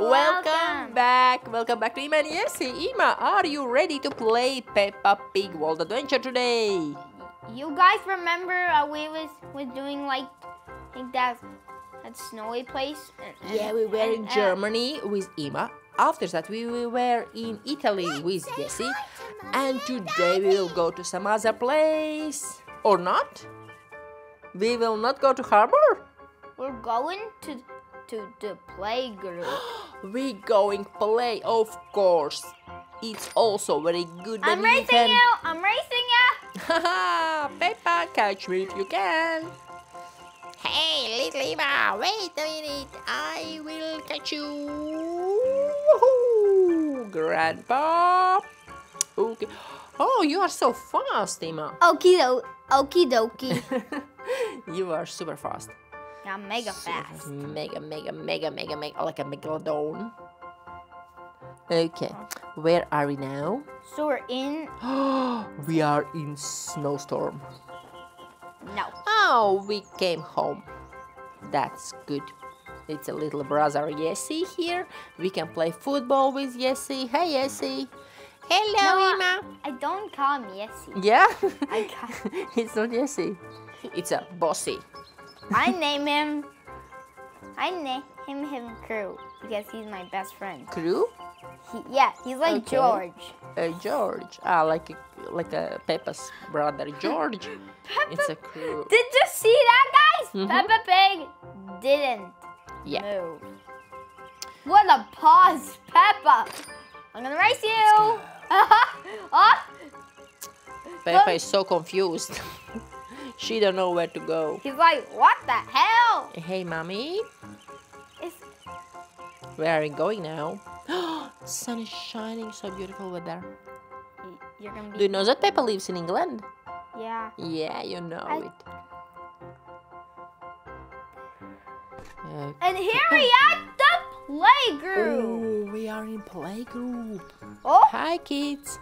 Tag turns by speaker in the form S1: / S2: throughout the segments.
S1: Welcome back. Welcome back to Ima and Jessy. Ima, are you ready to play Peppa Pig World Adventure today?
S2: You guys remember uh, we was was doing like I think that that snowy place? And-
S1: Yeah, we were in
S2: and, uh,
S1: Germany with Ima. After that, we were in Italy with Jessy. And today we will go to some other place. Or not? We will not go to harbor?
S2: We're going to to the playgroup.
S1: We going play, of course. It's also very good
S2: I'm racing
S1: can.
S2: you. I'm racing you.
S1: Haha, Peppa, catch me if you can. Hey, little Eva, wait a minute. I will catch you. Woohoo! Grandpa. Okay. Oh, you are so fast, Emma.
S2: Okie do. Okie dokie.
S1: you are super fast.
S2: I'm mega
S1: Super
S2: fast.
S1: Mega, mega, mega, mega, mega, like a megalodon. Okay, where are we now?
S2: So we're in.
S1: we are in snowstorm.
S2: No.
S1: Oh, we came home. That's good. It's a little brother Jessy here. We can play football with Jessy. Hey Jessy. Hello,
S2: No, I-
S1: Emma.
S2: I don't call him Jessy.
S1: Yeah?
S2: I ca-
S1: it's not Jessy. It's a bossy.
S2: I name him. I name him him Crew because he's my best friend.
S1: Crew?
S2: He, yeah, he's like
S1: Okay.
S2: George.
S1: Uh, George. Ah, like a, like a Peppa's brother, George. it's a crew.
S2: Did you see that, guys?
S1: Mhm.
S2: Peppa Pig didn't
S1: Yeah.
S2: move. What a pause, Peppa! I'm gonna race you. oh,
S1: Peppa is so confused. she don't know where to go.
S2: he's like, what the hell?
S1: Hey, mommy.
S2: It's,
S1: Where are we going now? Sun is shining, so beautiful weather.
S2: you're gonna
S1: Do you know that Peppa lives in England?
S2: Yeah.
S1: Yeah, you know
S2: I-
S1: it. Okay.
S2: And here we at the playgroup.
S1: Oh, we are in playgroup.
S2: Oh,
S1: Hi, kids.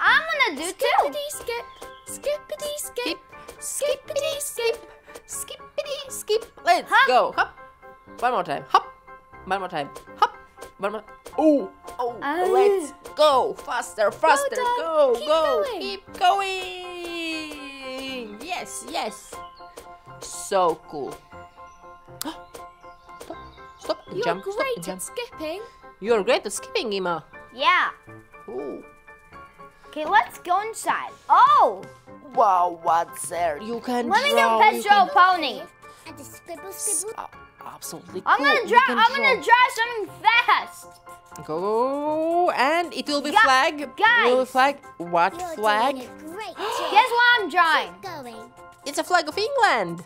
S2: I'm gonna do too.
S1: skip, skippity skip, skippity skip, skippity skip. Let's
S2: Hop.
S1: go. Hop. One more time. Hop. One more time. Hop. One more. Oh, oh.
S2: Ah.
S1: Let's go faster, faster.
S2: Dad.
S1: Go,
S2: Keep
S1: go.
S2: going.
S1: Keep going. Yes, yes. So cool. Stop. Stop. and jump. Stop. and jump.
S3: skipping.
S1: You're great at skipping, Emma.
S2: Yeah.
S1: Ooh.
S2: Okay, let's go inside. Oh,
S1: Wow, what's there? You can
S2: let me do
S1: draw. you can-
S2: Pony.
S3: And a scribble scribble.
S1: Uh, absolutely
S2: I'm
S1: cool.
S2: gonna
S1: You
S2: draw. I'm gonna draw something fast.
S1: Go and it will be
S2: Gu-
S1: flag. Will be flag. What
S3: You're
S1: flag?
S3: doing a great job.
S2: Guess what I'm drawing?
S3: Going.
S1: It's a flag of England.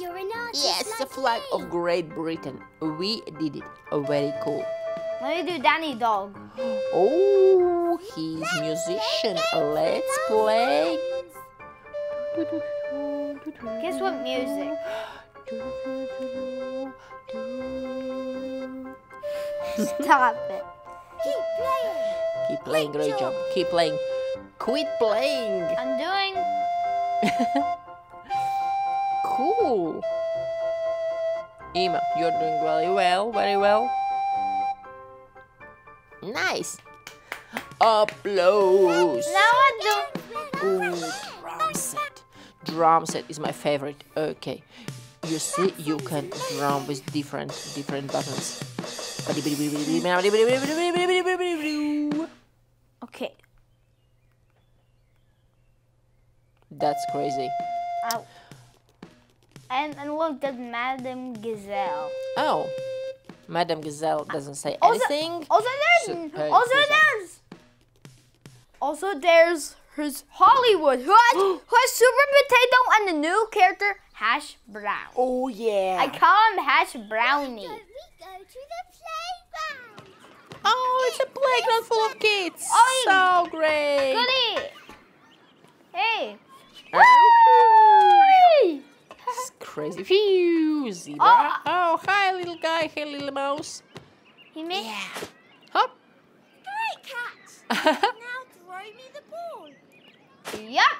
S3: You're an artist
S1: Yes, it's a flag
S3: me.
S1: of Great Britain. We did it. Very cool.
S2: Let me do Danny Dog.
S1: Oh, he's musician. Let's play.
S2: Guess what music? Stop it.
S3: Keep playing.
S1: Keep playing. Great job. Keep playing. Quit playing.
S2: I'm doing.
S1: Cool. Emma, you're doing very well, very well. Nice. Applause.
S2: Now I'm doing.
S1: Ooh, drum set. Drum set is my favorite. Okay. You see, you can drum with different different buttons.
S2: Okay.
S1: That's crazy.
S2: Ow. And and look, that's Madame Gazelle.
S1: Oh, Madame Gazelle doesn't say
S2: Also-
S1: anything.
S2: Also there's
S1: Super-
S2: also there's also there's his Hollywood who has who has Super Potato and the new character Hash Brown.
S1: Oh yeah.
S2: I call him Hash Brownie.
S3: We go to the playground.
S1: Oh, it's a playground full of kids.
S2: Oh,
S1: so great.
S2: Goody. Hey.
S1: It's crazy. Phew, zebra.
S2: Oh.
S1: Oh. hi, little guy. Hey, little mouse.
S2: He made
S1: Hop.
S3: Great catch. now throw me the ball.
S2: Yup.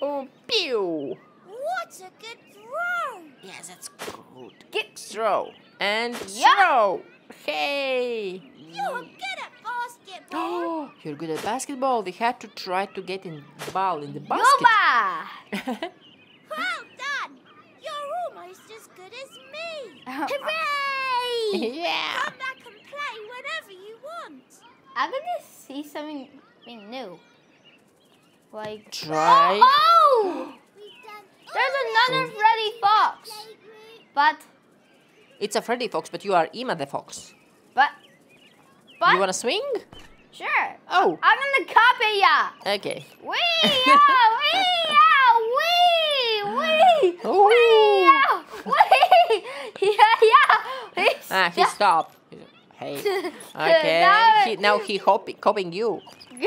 S1: oh, pew.
S3: What a good throw.
S1: Yes, that's good.
S2: Get
S1: Throw. And
S2: Yeah.
S1: throw. Hey!
S3: You're good at basketball.
S1: You're good at basketball. We had to try to get in ball in the basket.
S2: Yuba!
S3: well done. You're almost as good as me.
S2: Uh,
S3: Hooray!
S1: yeah.
S3: Come back and play whenever you want.
S2: I'm gonna see something new. Like
S1: Try.
S2: Oh!
S3: We've
S2: There's another
S3: the
S2: Freddy Fox. But
S1: It's a Freddy Fox, but you are Ima the Fox.
S2: but but
S1: You wanna swing?
S2: sure.
S1: Oh.
S2: I'm gonna copy ya.
S1: Okay.
S2: Wee yeah, wee yeah, wee wee wee yeah, wee yeah yeah.
S1: Ah, he
S2: yeah.
S1: stopped. Hey. Okay.
S2: Now-
S1: He, now he hopping, copying you.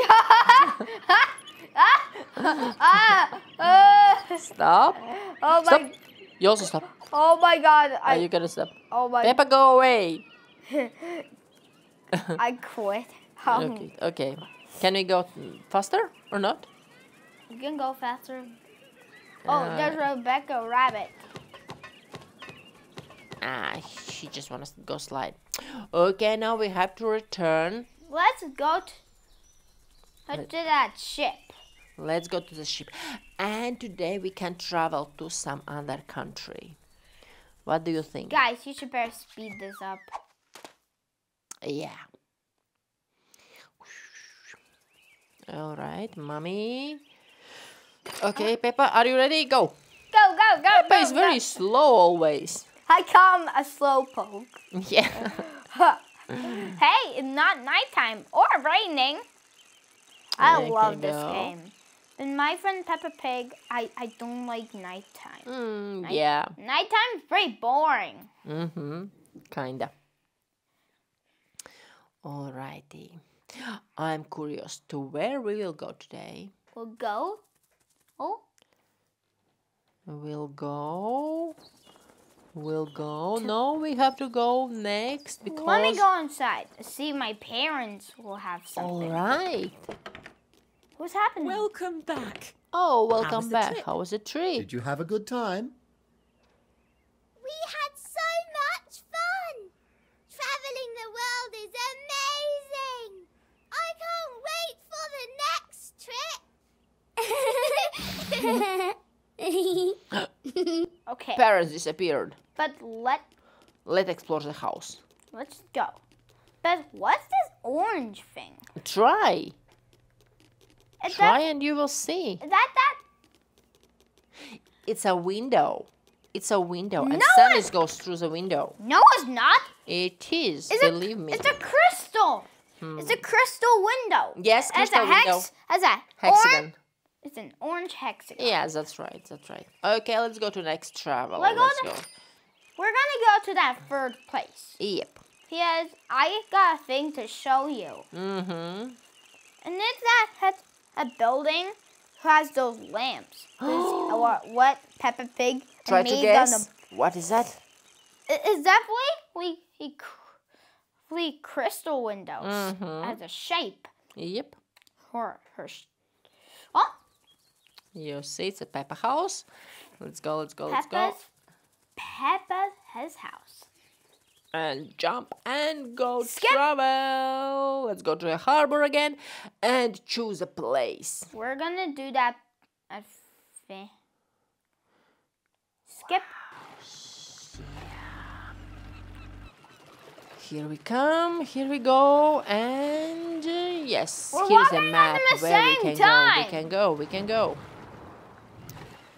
S2: ah,
S1: Stop.
S2: oh
S1: Stop.
S2: my,
S1: You also stop.
S2: oh my God!
S1: Are
S2: I,
S1: you gonna stop?
S2: oh my,
S1: Peppa, go away.
S2: I quit. Um,
S1: Okay. Okay. Can we go faster or not?
S2: You can go faster. Oh,
S1: Uh,
S2: there's Rebecca Rabbit.
S1: Ah, she just wants to go slide. Okay, now we have to return.
S2: Let's go to, to that ship.
S1: Let's go to the ship. And today we can travel to some other country. What do you think?
S2: Guys, you should better speed this up.
S1: Yeah. All right, mommy. Okay, Peppa, are you ready? Go.
S2: Go, go, go,
S1: Peppa
S2: go,
S1: is very
S2: go.
S1: slow always.
S2: I come a slow poke.
S1: Yeah.
S2: hey, it's not nighttime or raining. I love this game. And my friend Peppa Pig, I, I don't like nighttime.
S1: Mm,
S2: Night-
S1: yeah.
S2: Nighttime's very boring.
S1: Mm-hmm. Kinda. Alrighty. I'm curious to where we will go today.
S2: We'll go. Oh,
S1: We'll go. We'll go. No, we have to go next because.
S2: let me go inside. See, my parents will have something.
S1: Alright.
S2: What's happening?
S4: Welcome back.
S1: Oh, welcome
S4: the
S1: back.
S4: trip?
S1: How was the trip?
S5: Did you have a good time?
S3: We had so much fun. Traveling the world is amazing. I can't wait for the next trip.
S2: Okay,
S1: Parents disappeared.
S2: but let
S1: Let's explore the house.
S2: let's go. But what's this orange thing?
S1: Try.
S2: Is
S1: Try
S2: that,
S1: and you will see.
S2: is that that?
S1: It's a window. It's a window. And
S2: No,
S1: sun
S2: it-
S1: is goes through the window.
S2: No, it's not.
S1: It is.
S2: It's
S1: believe
S2: a,
S1: me.
S2: It's a crystal. It's a hmm. crystal window.
S1: Yes,
S2: As
S1: crystal
S2: a hex,
S1: window.
S2: As a
S1: Hexagon.
S2: Orange, it's an orange hexagon.
S1: Yes, that's right. That's right. Okay, let's go to next travel.
S2: Let's
S1: Let's
S2: go
S1: go.
S2: We're gonna go to that third place.
S1: Yep.
S2: Because I got a thing to show you.
S1: Mm-hmm.
S2: And it's that has a building who has those lamps. What, what Peppa Pig
S1: Try to guess. What is that?
S2: Gonna, definitely we we crystal windows
S1: Mhm.
S2: as a shape.
S1: Yep.
S2: Her her.
S1: You see, it's a Peppa house. Let's go. Let's go. Let's go.
S2: Peppa's Peppa's his house.
S1: and jump and go
S2: Skip.
S1: travel. Let's go to a harbor again and choose a place.
S2: We're gonna do that. At Skip.
S1: Here we come. Here we go. And uh, yes,
S2: We're
S1: here's a map where we can go. We can go. We can go.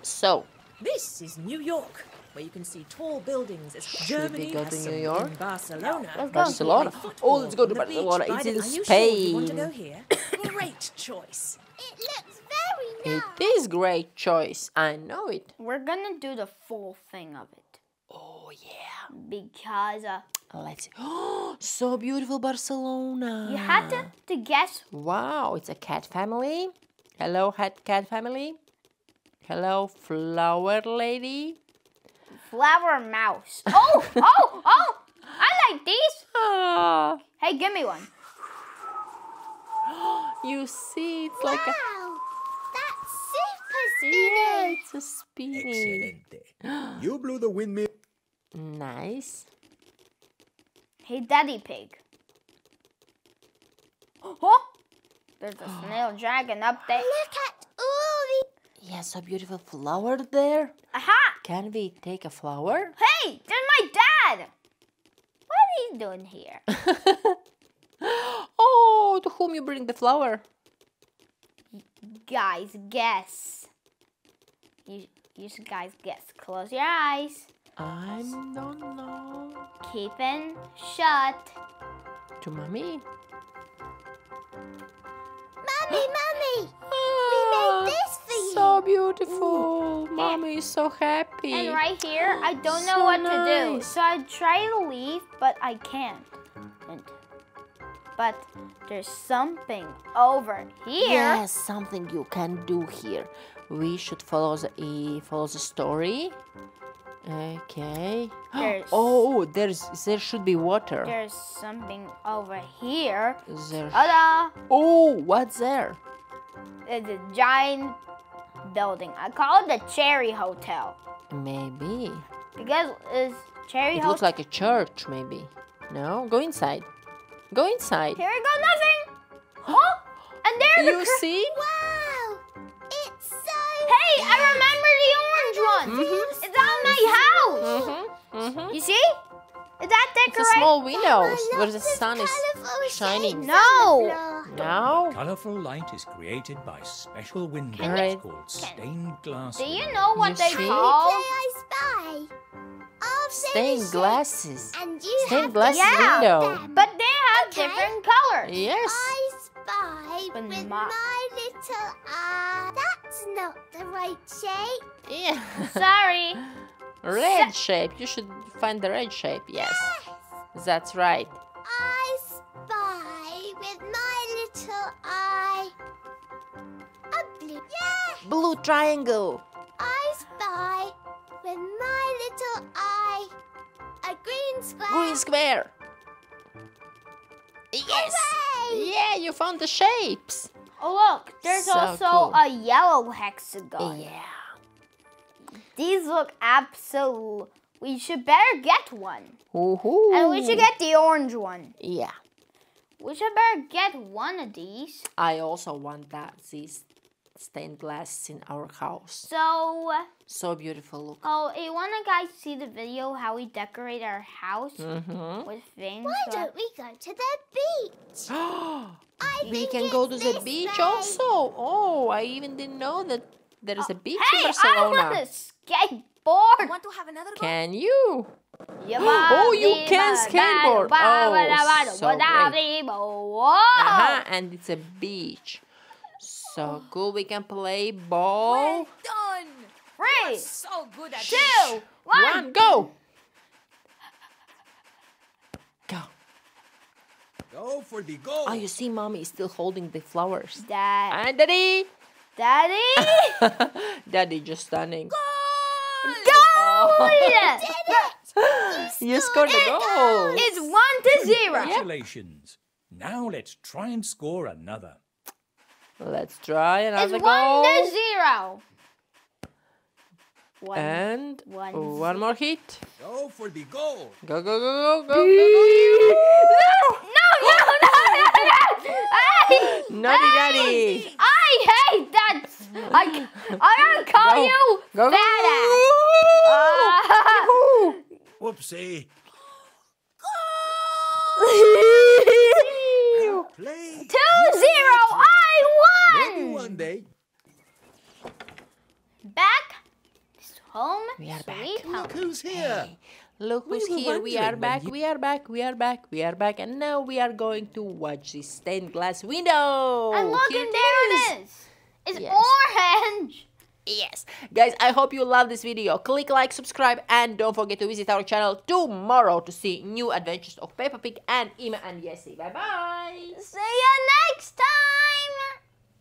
S1: So,
S4: This is New York, where you can see tall buildings as
S1: Should we
S4: Germany
S1: go
S4: has
S1: to New
S4: some
S1: York?
S4: in Barcelona.
S2: Let's go.
S1: Barcelona. Oh, let's go to
S4: on the beach
S1: Barcelona. It's in
S4: Are you sure you want to
S1: Spain.
S4: go here? Great choice.
S3: It looks very nice.
S1: is great choice. I know it.
S2: We're gonna do the full thing of it
S1: Oh yeah.
S2: because uh,
S1: Let's see. Oh, so beautiful Barcelona.
S2: you had to, to guess.
S1: Wow, it's a cat family. Hello, hat cat family. Hello, flower lady.
S2: Flower mouse. Oh, oh, oh! I like these.
S1: Ah,
S2: Hey, give me one.
S1: you see, it's like a.
S3: Wow, that's super
S1: Yeah, it's a spinny.
S5: Excelente. You blew the windmill.
S1: Nice.
S2: Hey, Daddy Pig. Oh, there's a snail dragon up there.
S3: Look at all
S1: Yeah, so beautiful flower there.
S2: Aha!
S1: Can we take a flower?
S2: Hey, there's my dad. What are you doing here?
S1: oh, to whom you bring the flower?
S2: guys, guess. You, you should guys guess. Close your eyes.
S1: I don't know.
S2: Keep it shut.
S1: To mommy.
S3: Mommy, mommy! Mummy!
S1: Ah,
S3: this you.
S1: So beautiful. Mommy is so happy.
S2: And right here, I don't know
S1: So
S2: what to do. So I try to leave, but I can't. And, but there's something over here.
S1: Yes, something you can do here. We should follow the follow the story. Okay.
S2: There's-
S1: Oh, there's there should be water.
S2: There's something over here.
S1: There.
S2: Ta-da!
S1: Oh, what's there?
S2: It's a giant building. I call it the Cherry Hotel
S1: Maybe.
S2: because it's Cherry
S1: It looks like a church. Maybe. No, go inside. Go inside.
S2: Here we go, nothing. Oh, and there's
S1: You
S2: a. cr-
S1: see?
S3: Wow! It's so
S2: Hey, I remember the orange one.
S1: Mhm.
S2: It's on my house.
S1: Mhm. Mhm.
S2: You see? Is
S1: It's a small windows where the sun is shining.
S3: shapes
S2: No.
S3: on the floor.
S1: now.
S5: Colourful light is created by special windows
S1: Right.
S5: called stained glass.
S2: Do you know what
S1: You
S2: they
S1: see?
S2: call?
S3: I spy. I'll say the
S1: Stained glasses.
S3: And you
S1: Stained
S3: have
S1: glass
S2: Yeah.
S1: window.
S2: But they have
S3: Okay.
S2: different colors.
S1: Yes.
S3: I spy
S2: But
S3: with
S2: ma-
S3: my little eye. That's not the right shape.
S1: Yeah.
S2: Sorry.
S1: red shape. You should find the red shape. Yes. That's right.
S3: I spy with my little eye. A blue. Yeah.
S1: Blue triangle.
S3: I spy with my little eye. A green square.
S1: Green square. Yes.
S3: Hooray!
S1: Yeah, you found the shapes.
S2: Oh look, there's
S1: So
S2: also
S1: cool.
S2: a yellow hexagon.
S1: Yeah.
S2: These look absolute. We should better get one,
S1: Woohoo.
S2: and we should get the orange one.
S1: Yeah.
S2: We should better get one of these.
S1: I also want that. These stained glass in our house.
S2: So,
S1: So beautiful. Look.
S2: oh, you wanna guys see the video how we decorate our house
S1: Mm-hmm.
S2: with things?
S3: Why don't we go to the beach? I
S1: we
S3: think
S1: can go to the beach
S3: way.
S1: also. Oh, I even didn't know that there is a beach
S2: hey,
S1: in
S2: I
S1: Barcelona.
S2: want a skateboard.
S4: Want to have another go?
S1: Can you?
S2: oh,
S1: you can skateboard. Oh, so great. Uh-huh, and it's a beach. So cool. We can play ball.
S4: Well done!
S2: Three,
S4: So good at
S2: two, one.
S1: One, go. Go.
S5: Go for the goal.
S1: Oh, you see, mommy is still holding the flowers.
S2: Dad,
S1: And daddy.
S2: Daddy,
S1: daddy just standing.
S2: go!
S1: You scored the goal.
S2: It's one to zero.
S5: Congratulations. Now let's try and score another.
S1: Let's try another
S2: It's
S1: another
S2: one to zero. One.
S1: And
S2: One
S1: one more hit.
S5: Go for the goal.
S1: Go, go, go, go, go, go, go.
S2: no, no, no, no, no! I,
S1: Naughty daddy.
S2: I hate that. I, I'm gonna call
S1: Go.
S2: you
S1: Go, go,
S2: fat
S1: go.
S2: ass.
S1: Woohoo.
S5: Whoopsie.
S2: Two zero. I
S5: Maybe
S2: won.
S5: one day.
S2: Back. Home.
S1: We are back.
S2: sweet home.
S5: Look who's here.
S1: Look
S5: We
S1: who's
S5: were
S1: here. We are back.
S5: you-
S1: We are back. We are back. We are back. And now we are going to watch this stained glass window.
S2: And look,
S1: Here
S2: and there it is. It's
S1: Yes.
S2: orange.
S1: Yes. Guys, I hope you love this video. Click like, subscribe, and don't forget to visit our channel tomorrow to see new adventures of Peppa Pig and Ima and Jessy. Bye bye.
S2: See you next time.